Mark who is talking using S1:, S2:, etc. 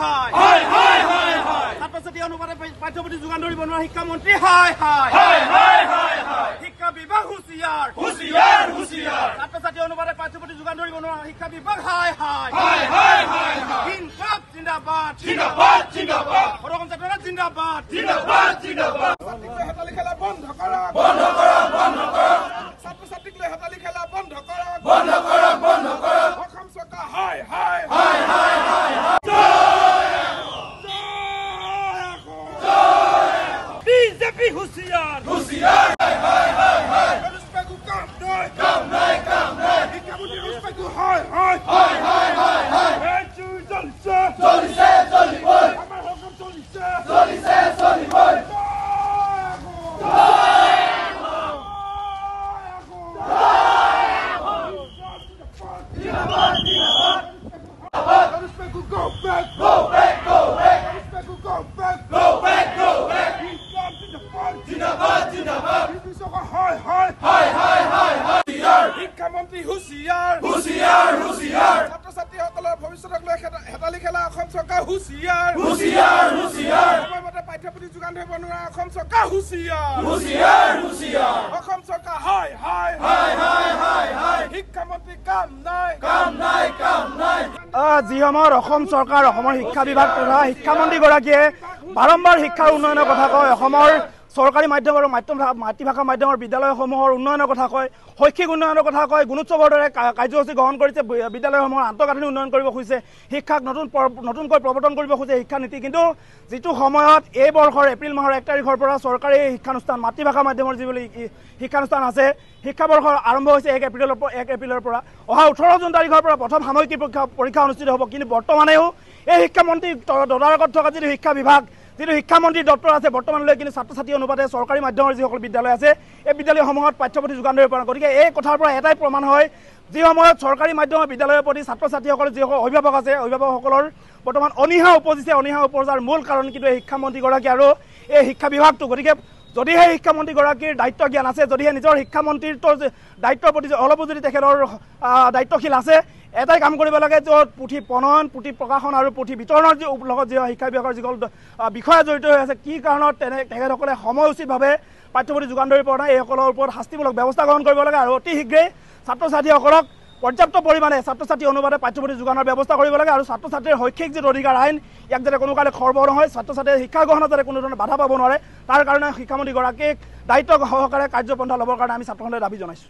S1: হাই
S2: হাই হাই হাই হাই
S1: ছাত্ৰ ছাত্ৰী অনুপাতে পাঠ্যপুথি যোগান ধৰিব নোৱাৰা শিক্ষামন্ত্ৰী হাই শিক্ষা বিভাগ হুঁচিয়াৰ।
S2: হুঁচিয়াৰ হুঁচিয়াৰ।
S1: ছাত্ৰ ছাত্ৰী অনুপাতে পাঠ্যপুথি যোগান ধৰিব নোৱাৰা শিক্ষা বিভাগ হাই হাই জিন্দাবাদ
S2: জিন্দাবাদ জিন্দাবাদ।
S1: জিন্দাবাদ।
S2: জিন্দাবাদ। জিন্দাবাদ
S3: লৈ হেতালি খেলা বন্ধ কৰক।
S2: বন্ধ কৰক। de bi Rusiar.
S1: Rusiar, hai,
S2: hai, hai, hai. Eu respeito
S3: o Kamnai. Kamnai,
S2: Kamnai. E que eu
S3: não respeito o Hai,
S2: Hai. Hai, Hai, Hai,
S3: Hai. É tu,
S2: Zolice. Zolice,
S3: Zolice. É mais
S2: ou Zolice.
S3: Zolice, Go back!
S2: Go back!
S3: জিন্দাবাদ
S2: জিন্দাবাদ।
S3: চৰকাৰ হাই হাই
S2: হাই হাই হাই হাই হুঁচিয়াৰ।
S3: শিক্ষামন্ত্ৰী হুঁচিয়াৰ।
S2: হুঁচিয়াৰ হুঁচিয়াৰ।
S3: ছাত্ৰ ছাত্ৰীসকলৰ ভৱিষ্যতক লৈ হেতালি খেলা অসম চৰকাৰ হুঁচিয়াৰ।
S2: হুঁচিয়াৰ হুঁচিয়াৰ।
S3: সময়মতে পাঠ্যপুথি যোগান ধৰিব নোৱাৰা অসম চৰকাৰ হুঁচিয়াৰ।
S2: হুঁচিয়াৰ হুঁচিয়াৰ।
S3: অসম চৰকাৰ হাই হাই
S2: হাই হাই হাই হাই।
S3: শিক্ষামন্ত্ৰী কাম নাই।
S2: কাম নাই কাম নাই।
S1: যি সময়ত অসম চৰকাৰ অসমৰ শিক্ষা বিভাগ তথা শিক্ষামন্ত্ৰীগৰাকীয়ে বাৰম্বাৰ শিক্ষাৰ উন্নয়নৰ কথা কয় অসমৰ চৰকাৰী মাধ্যম আৰু মাধ্যম মাতৃভাষা মাধ্যমৰ বিদ্যালয়সমূহৰ উন্নয়নৰ কথা কয় শৈক্ষিক উন্নয়নৰ কথা কয় গুণোৎসৱৰ দৰে কাৰ্যসূচী গ্ৰহণ কৰিছে বিদ্যালয়সমূহৰ আন্তঃগাঁথনি উন্নয়ন কৰিব খুজিছে শিক্ষাক নতুন নতুনকৈ প্ৰৱৰ্তন কৰিব খুজিছে শিক্ষানীতি কিন্তু যিটো সময়ত এই বৰ্ষৰ এপ্ৰিল মাহৰ এক তাৰিখৰ পৰা চৰকাৰী শিক্ষানুষ্ঠান মাতৃভাষা মাধ্যমৰ যিবোৰ শিক্ষানুষ্ঠান আছে শিক্ষাবৰ্ষৰ আৰম্ভ হৈছে এক এপ্ৰিলৰ পৰা এক এপ্ৰিলৰ পৰা। অহা ওঠৰ জুন তাৰিখৰ পৰা প্ৰথম সাময়িকী পৰীক্ষা পৰীক্ষা অনুষ্ঠিত হ'ব কিন্তু বৰ্তমানেও এই শিক্ষামন্ত্ৰী তদাৰকত থকা যিটো শিক্ষা বিভাগ যিটো শিক্ষামন্ত্ৰীৰ দপ্তৰ আছে বৰ্তমানলৈ কিন্তু ছাত্ৰ ছাত্ৰী অনুপাতে চৰকাৰী মাধ্যমৰ যিসকল বিদ্যালয় আছে এই বিদ্যালয়সমূহত পাঠ্যপুথি যোগান ধৰিব পৰা। গতিকে এই কথাৰ পৰা এটাই প্ৰমাণ হয় যি সময়ত চৰকাৰী মাধ্যমৰ বিদ্যালয়ৰ প্ৰতি ছাত্ৰ ছাত্ৰীসকলৰ যিসকল অভিভাৱক আছে অভিভাৱকসকলৰ বৰ্তমান অনীহা উপজিছে অনীহা উপজাৰ মূল কাৰণ কিন্তু এই শিক্ষামন্ত্ৰীগৰাকী আৰু এই শিক্ষা বিভাগটো গতিকে যদিহে শিক্ষামন্ত্ৰীগৰাকীৰ দায়িত্ব জ্ঞান আছে যদিহে নিজৰ শিক্ষামন্ত্ৰীত্বৰ দায়িত্বৰ প্ৰতি অলপো যদি তেখেতৰ দায়িত্বশীল আছে এটাই কাম কৰিব লাগে য'ত পুথি প্ৰণয়ন পুথি প্ৰকাশন আৰু পুথি বিতৰণৰ যি লগত যি শিক্ষা বিভাগৰ যিসকল বিষয়া জড়িত হৈ আছে কি কাৰণত তেনে তেখেতসকলে সময় উচিতভাৱে পাঠ্যপুথি যোগান ধৰিব পৰা নাই এইসকলৰ ওপৰত শাস্তিমূলক ব্যৱস্থা গ্ৰহণ কৰিব লাগে আৰু অতি শীঘ্ৰেই ছাত্ৰ ছাত্ৰীসকলক পৰ্যাপ্ত পৰিমাণে ছাত্ৰ ছাত্ৰী অনুপাতে পাঠ্যপুথি যোগানৰ ব্যৱস্থা কৰিব লাগে আৰু ছাত্ৰ ছাত্ৰীৰ শৈক্ষিক যিটো অধিকাৰ আইন ইয়াক যাতে কোনো কালে খৰ্ব নহয় ছাত্ৰ ছাত্ৰীয়ে শিক্ষা গ্ৰহণত যাতে কোনো ধৰণৰ বাধা পাব নোৱাৰে তাৰ কাৰণে শিক্ষামন্ত্ৰীগৰাকীক দায়িত্ব সহকাৰে কাৰ্যপন্থা ল'বৰ কাৰণে আমি ছাত্ৰসন্থাই দাবী জনাইছোঁ।